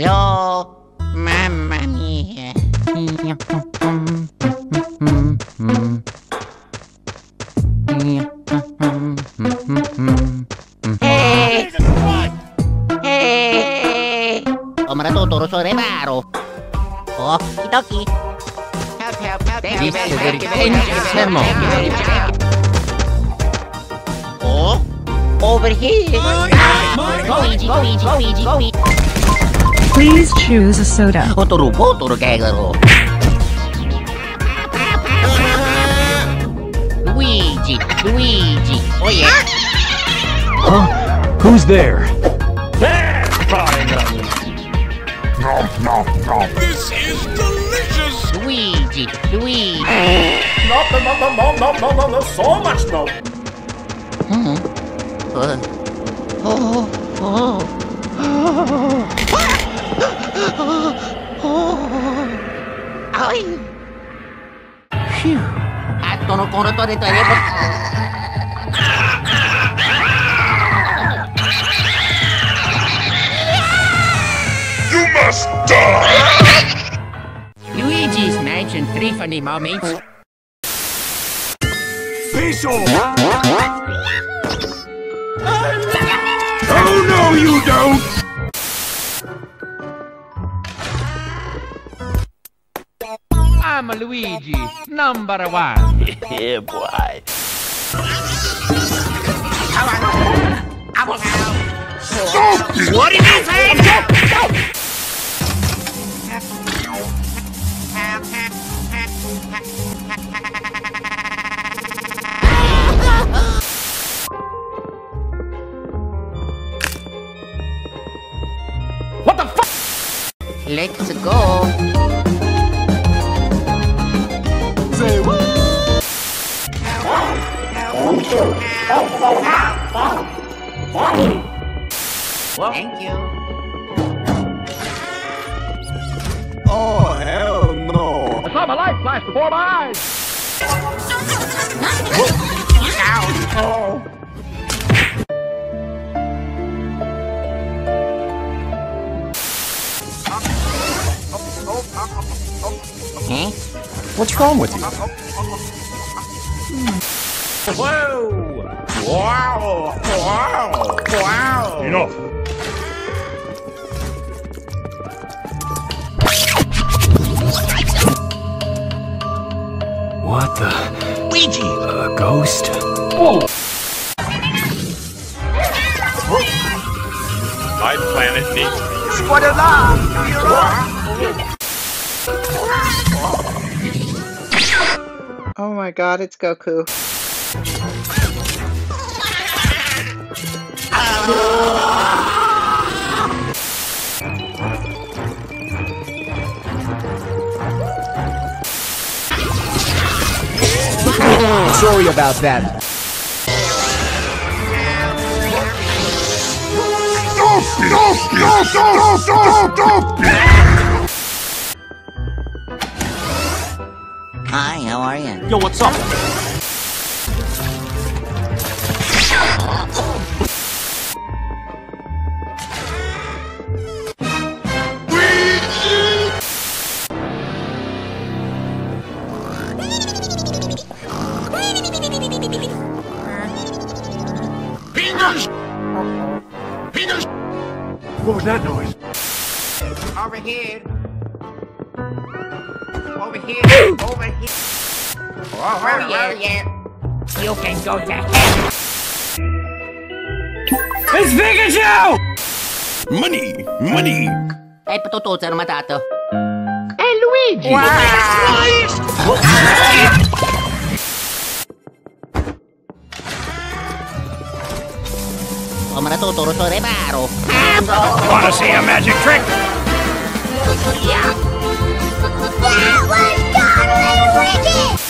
Yo, mamma mia. Hey! Hey! Omra to toro baro. Oh, kitoki. Help, help, help, help, help, help, help, Oh, over here. Go, Luigi, go, Luigi, go, Luigi, go, Luigi. Please choose a soda. Luigi, Luigi, oh yeah. Huh? Who's there? This is delicious. Luigi, Luigi. So much nom. Hmm. Uh. Oh. Oh. Oh. Ay. Phew. At tono kono to dito. You must die! Luigi's Mansion 3 funny moments. Face off! Oh no, you don't! I'm a Luigi, number one. Yeah, boy. Stop it! What did you say? What the fuck? Let's go. Thank you. Oh, hell no! I saw my life flash before my eyes. Eh? What's wrong with you? Whoa! Wow! Wow! Wow! Enough! What the? Luigi! A ghost? My planet needs me. Oh my god, it's Goku. Sorry about that. Hi, how are you? Yo, what's up? go to hell! It's Pikachu! Money! Money! È tutto armatato. Hey, Luigi! Wow! Wanna see a magic trick? Yeah! That!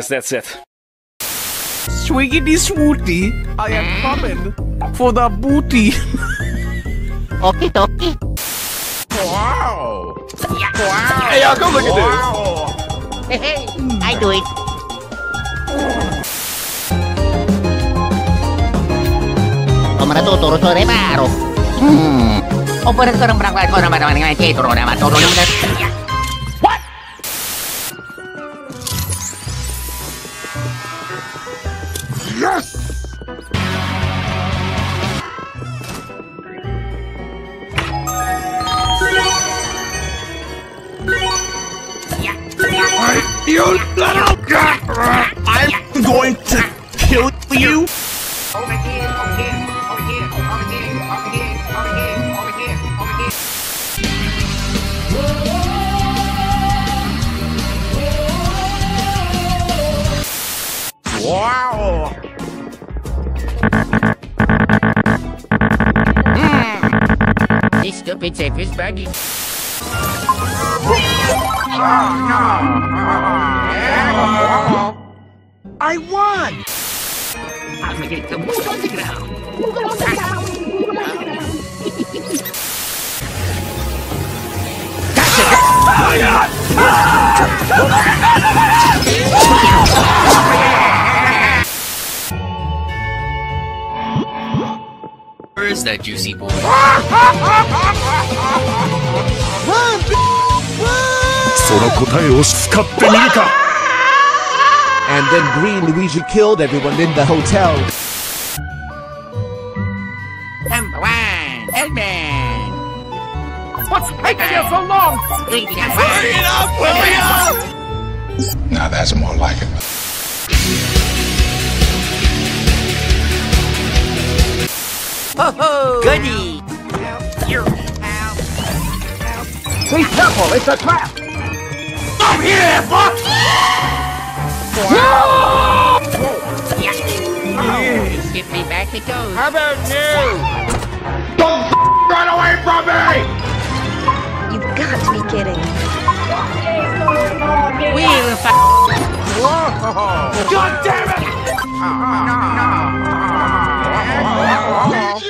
guess that's it. Swiggity swooty, I am coming for the booty. Okay, Toki. Hey, y'all, go look at this. Hey, hey. I do it. Como na to, toro to rin paro. Hmm. O pa rin ko ng barangay ko naman naman ng mga toro naman. Toro You little god! I'm going to kill you. Over here, over here, over here, over here, over here, over here, over here, over here. Wow! This stupid safe is buggy. I won! I'm gonna get move on the ground. Move on the ground. Where is that juicy boy? And then Green Luigi killed everyone in the hotel. Number one, Edmund. What's taking you so long? Hurry it up, William! Now that's more like it. Ho ho! Goody! Be careful, it's a trap! Come here, fuck! Give me back the ghost. How about you? Don't run away from me! You've got to be kidding. We will fuck. God damn it! Oh, oh, oh,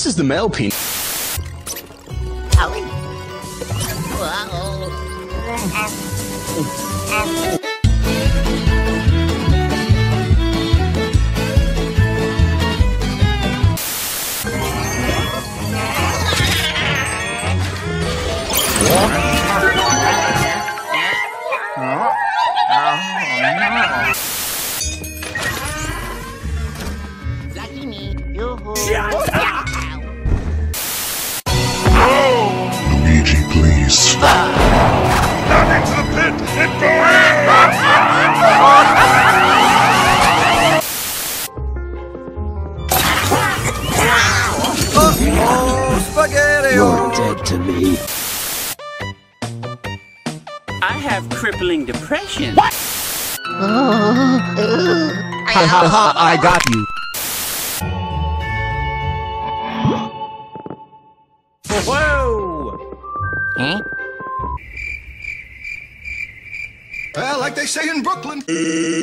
This is the Melpine. Owie. I got you. Whoa! Huh? Well, like they say in Brooklyn. To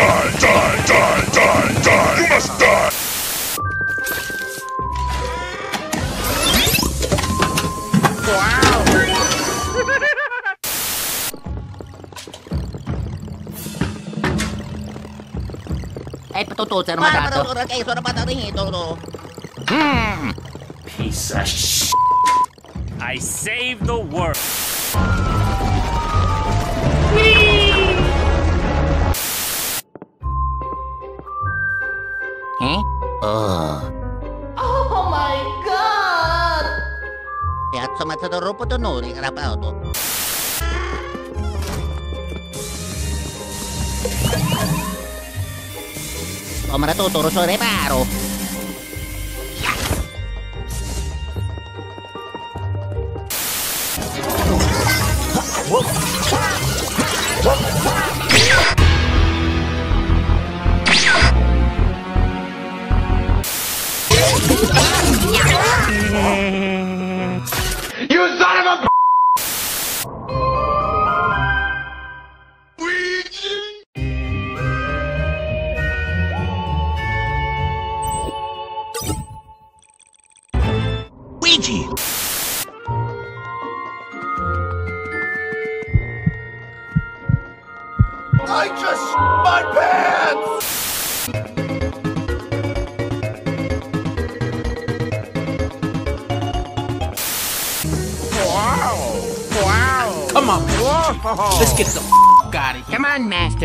Die, die, die, die, die, die. You must die. Eh, patutusan naman dato. Kayo, sono pa rito. Piece of sh. I saved the world. Mazzadoro Potonori, rapato. Omra Totoro so reparo.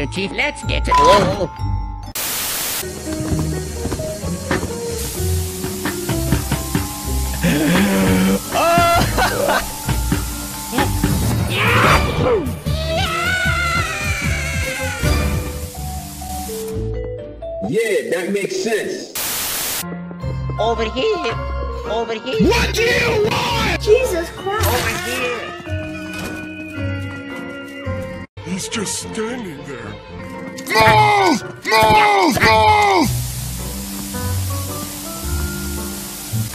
On, Master Chief, let's get it.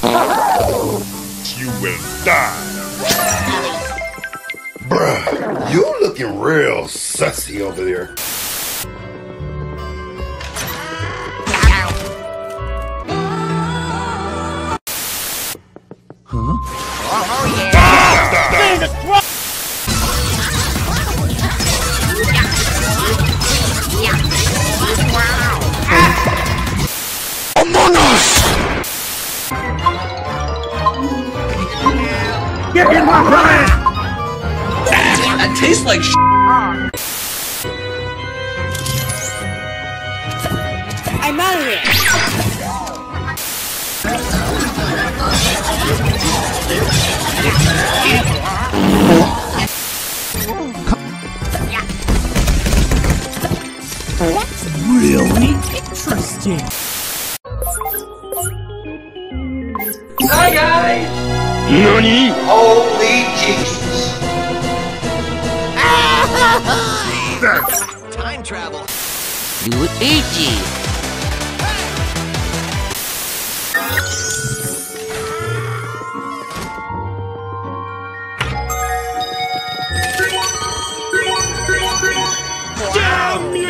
You will die. Bruh, You're looking real sussy over there. Oh, yeah. Among That tastes like sh- I'm out of here. Really interesting. NANI? Holy Jesus! Time travel. Luigi. Damn you!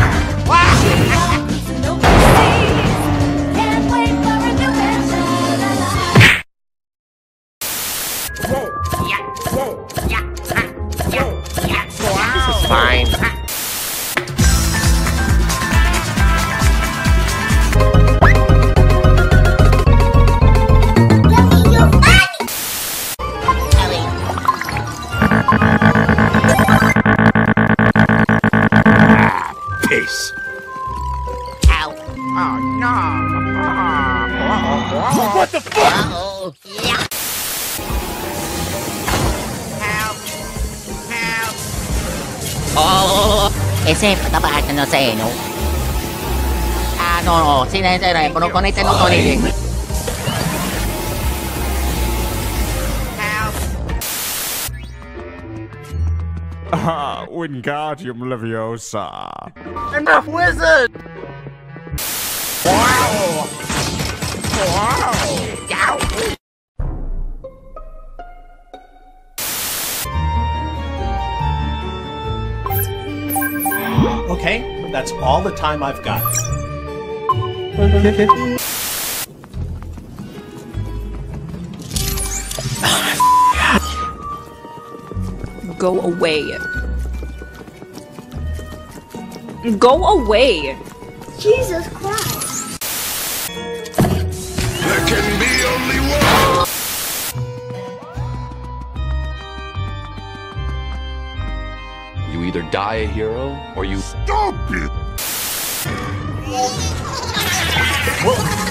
Oh, ese patapaan na sa eno. Ano, oh, sinasara, pero con este no con este. Help! Ah, Wingardium Leviosa. Enough wizard! Wow! Wow! That's all the time I've got. Go away. Go away. Jesus Christ. There can be only one. Either die a hero or you Stop it!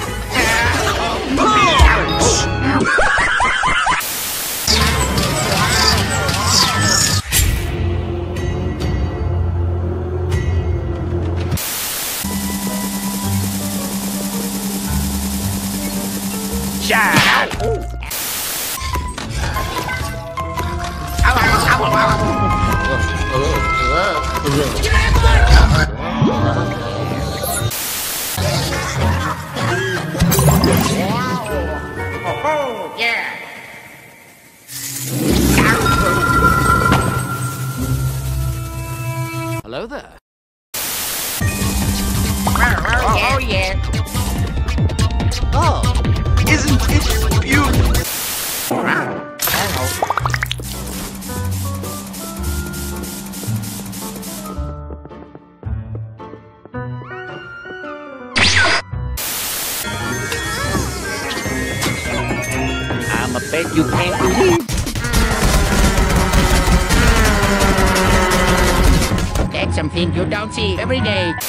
every day.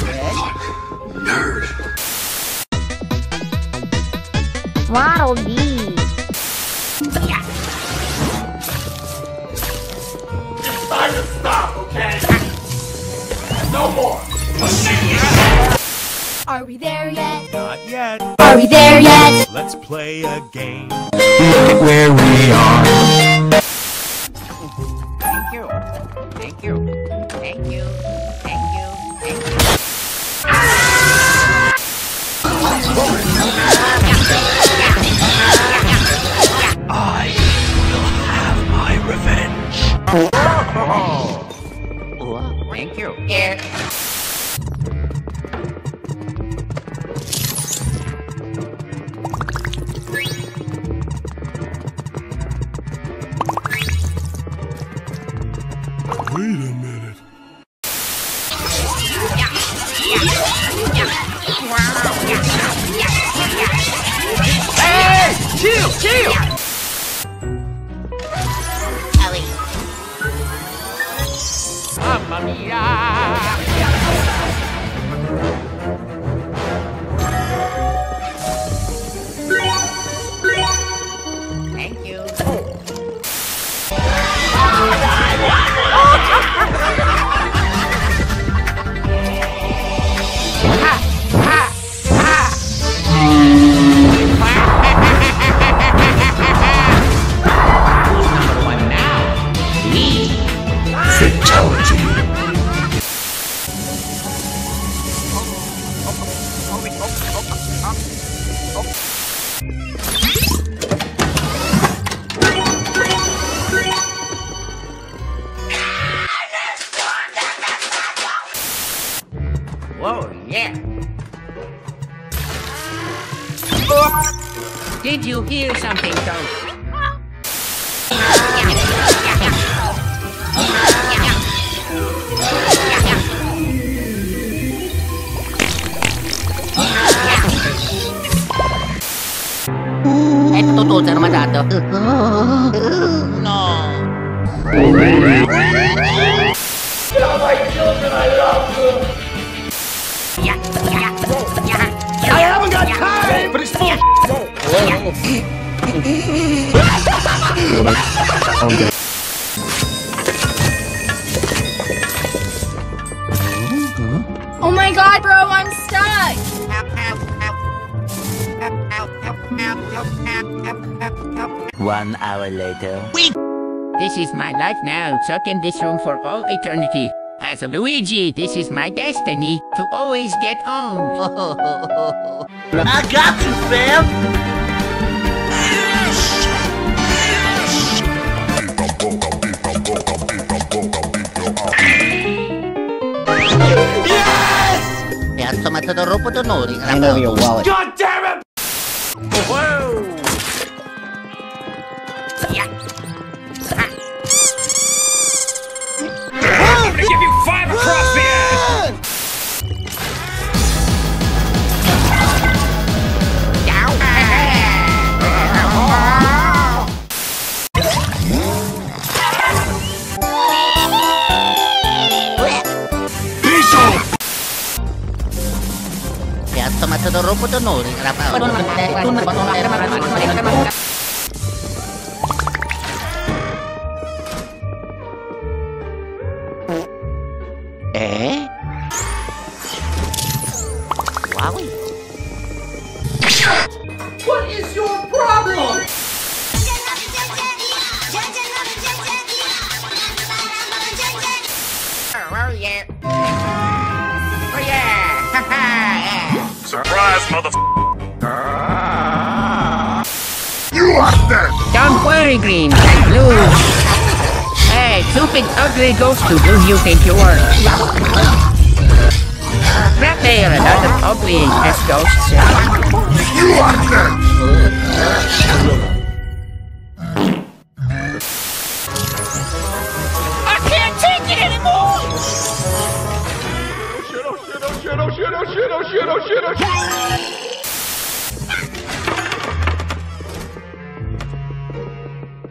Take it easy. Nerd. Waddle Dee. It's time to stop, okay? No more. Are we there yet? Not yet. Are we there yet? Let's play a game. Look where we are. Thank you. Thank you. Revenge. Thank you. Yeah. Mamma mia! Full. Oh my god, bro, I'm stuck. One hour later. This is my life now, stuck in this room for all eternity. As a Luigi, this is my destiny to always get home. I got you, fam! Terzo matador po d'onore. I know your wallet. God damn no, shit, oh shit, oh shit!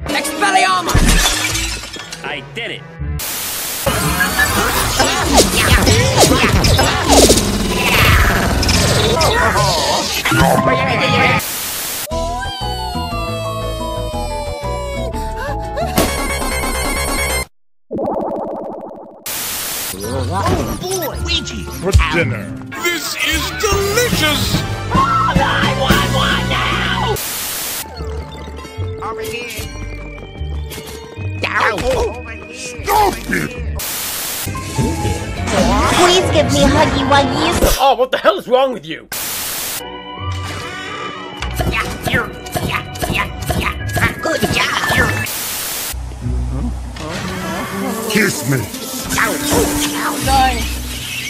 Expelliarmus! I did it! oh. Oh boy! Luigi! For dinner. Give me huggy wuggies. Oh, what the hell is wrong with you? Yeah, here. Yeah, yeah, yeah. Good job. Here. Kiss me!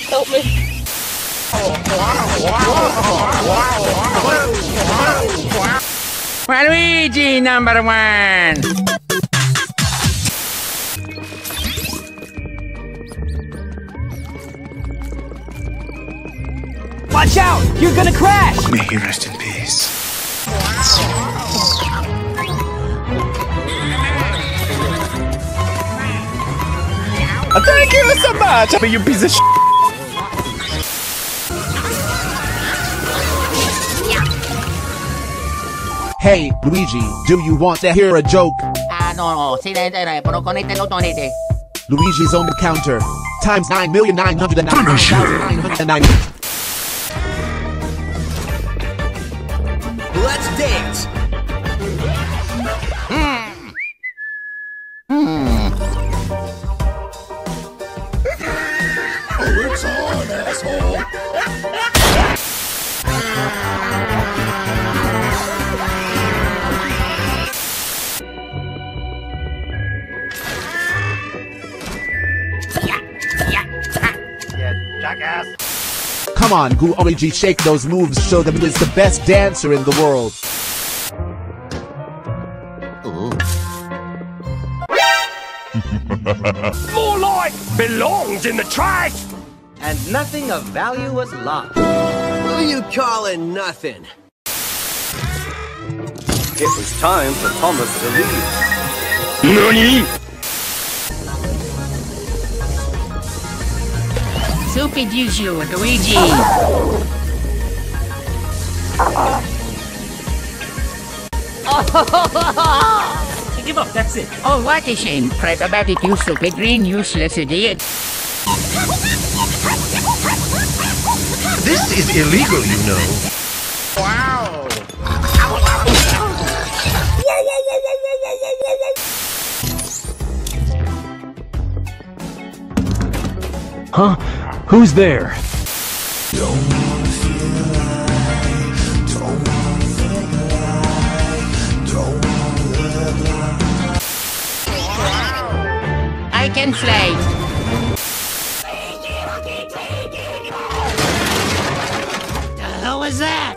Help me. Waluigi number one! Watch out! You're gonna crash! May he rest in peace. Thank you so much! But you piece of sh- Hey, Luigi, do you want to hear a joke? Ah, no, no. Sí, de, de, de, pero con este no con este. Luigi's own counter times 9,999,999. Come on, Luigi, shake those moves, show them is the best dancer in the world. More like belongs in the trash! And nothing of value was lost. Who you calling nothing? It was time for Thomas to leave. NANI? Stupid you, Luigi! Give up, that's it. Oh, what a shame. Crap about it, you stupid green useless idiot. This is illegal, you know. Wow. Huh? Who's there? I can fly. The hell was that?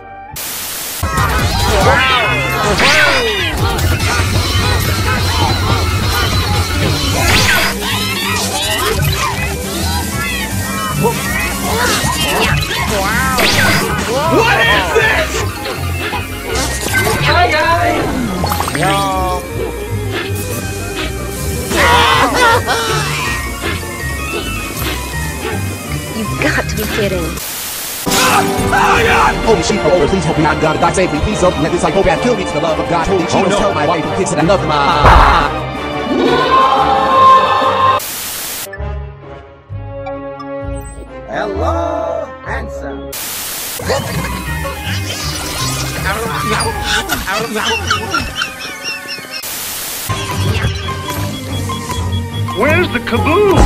Holy oh, please help me, I'm God, God save me, please don't let this psychopath kill me to the love of God. Holy Cheetos, tell my wife who kicks it I love my... Hello, handsome. Where's the caboose?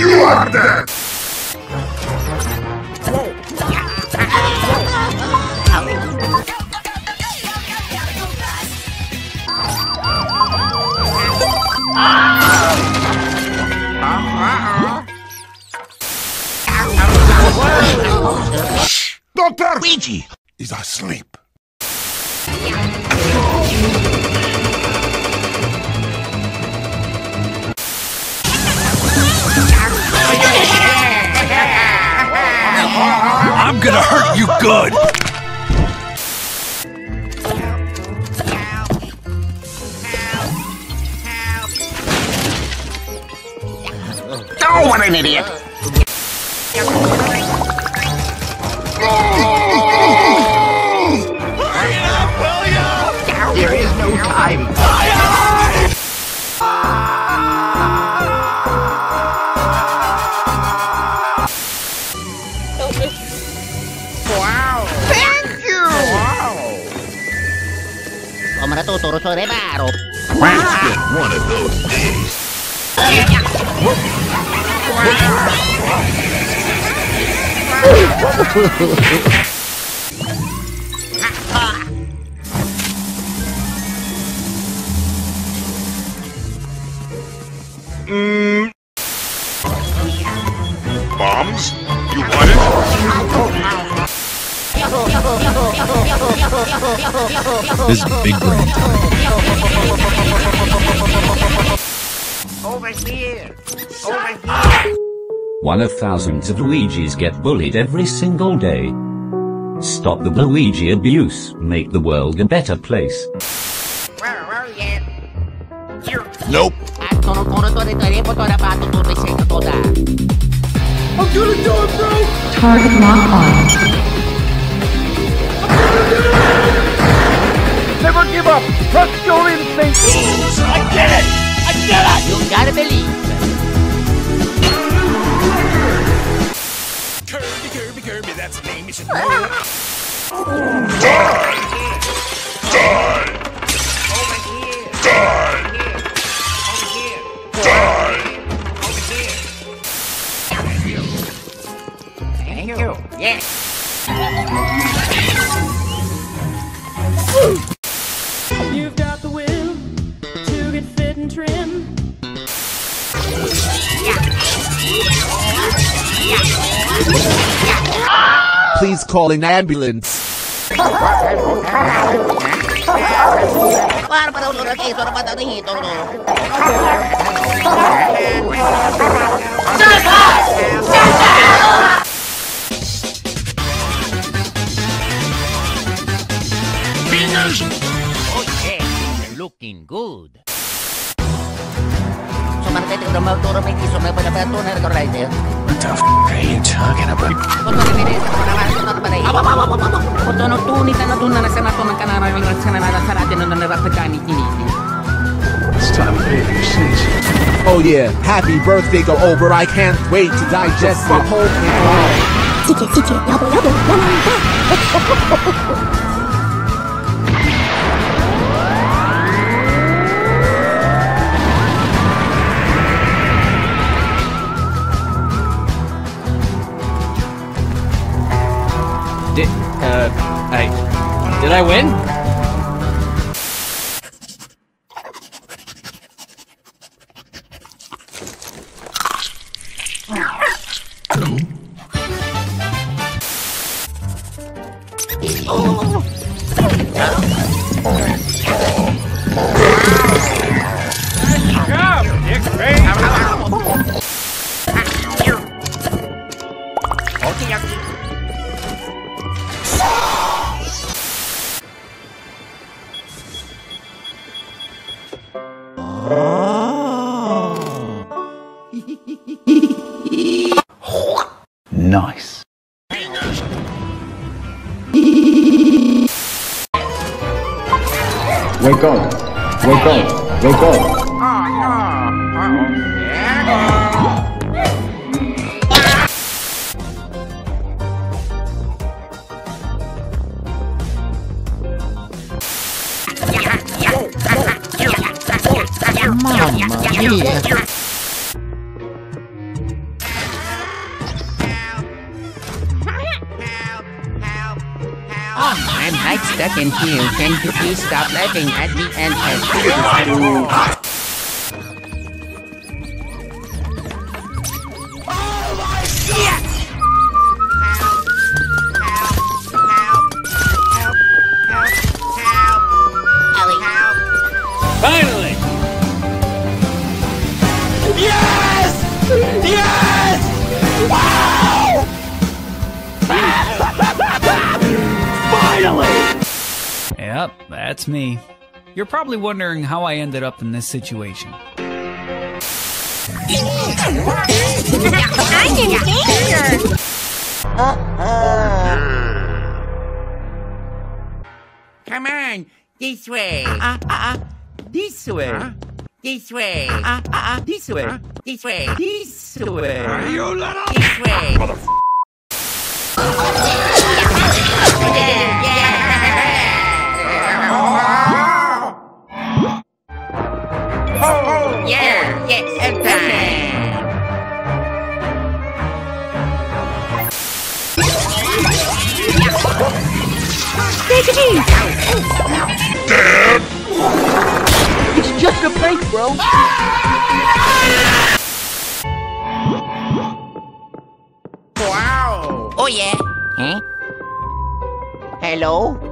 You are dead! Doctor! Luigi is asleep. I'm gonna hurt you good! Oh, what an idiot! Tuturo sore baro. One of those days. Mm. Bombs? This is big brain time. Over here. Over here. One of thousands of Luigis get bullied every single day. Stop the Luigi abuse, make the world a better place. Where are you? Here. Nope. At sono tuturo sore tere po tora pa tuturo sa inyo toda. I'm gonna do it, bro! Target lock on. Never give up. Trust your instincts. I did it! I did it! You gotta believe. Kirby, Kirby, Kirby, that's the name you should Die! Die! Over here. Die! Over here. Die! Over here. Thank you. Yes. You've got the will to get fit and trim. Please call an ambulance. Pada pa tunar ko oh, right there. What the f are you talking about? Kung ano may nasa pa naman sunod pa rin. Kung ano tunit na tunay na sa nato ng kanara ng sa nanara sa natin ng narapagani kiniti. It's time to pay for your sins. Oh yeah, happy birthday go over. I can't wait to digest the whole thing. uh, I, did I win? I'm stuck in here. Can you please stop laughing at me and help me? Me. You're probably wondering how I ended up in this situation. I'm in danger! Come on, this way. Uh, uh, uh, this way. This way. Uh, uh, uh, this way. This way. This way. You little This way. Yeah, yeah, Wow! Oh yeah? Eh? Hello?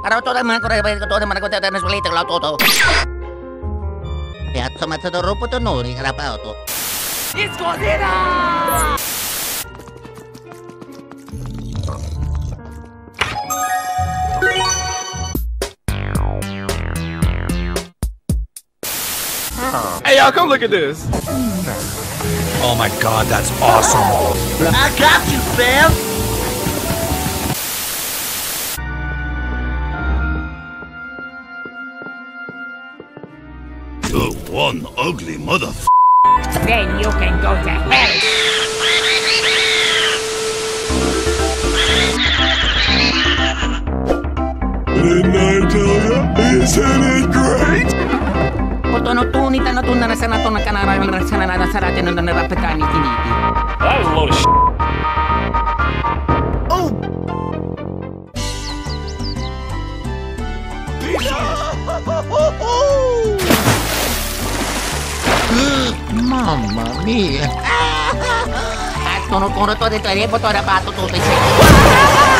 Araw to naman ko rin ko to naman ko tayo na sulit ang lauto to. Ya, sama sa rupo to no, ni karapa to. It's Godzilla! Hey, y'all, come look at this. Oh my god, that's awesome. I got you, fam. You're one ugly mother. Then you can go to hell. Didn't I tell you? Isn't it great? That was a load of sh. Mamma mia. At tuno-tuno to dito, eh, boto na patututoy